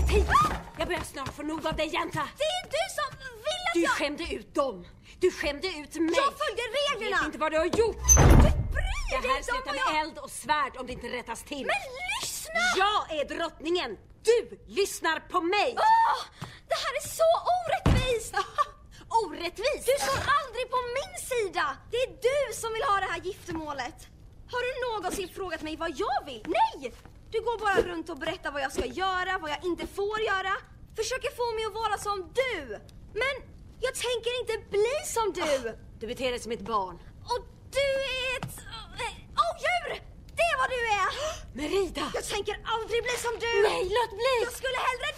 Ge tid! Jag börjar snart få nog av dig, Jänta. Det är du som vill att Du jag... skämde ut dem. Du skämde ut mig. Jag följde Jag reglerna! vet inte vad du har gjort. Du bryr Det dig här inte om slutar med jag... eld och svärd om det inte rättas till. Men lyssna! Jag är drottningen. Du lyssnar på mig. Åh, det här är så orättvist! Orättvist. Du står aldrig på min sida! Det är du som vill ha det här giftermålet. Har du någonsin frågat mig vad jag vill? Nej! Du går bara runt och berättar vad jag ska göra, vad jag inte får göra. Försöker få mig att vara som du. Men jag tänker inte bli som du. Du beter dig som ett barn. Och du är ett... odjur! det är vad du är! Merida! Jag tänker aldrig bli som du! Nej, låt bli! Jag skulle hellre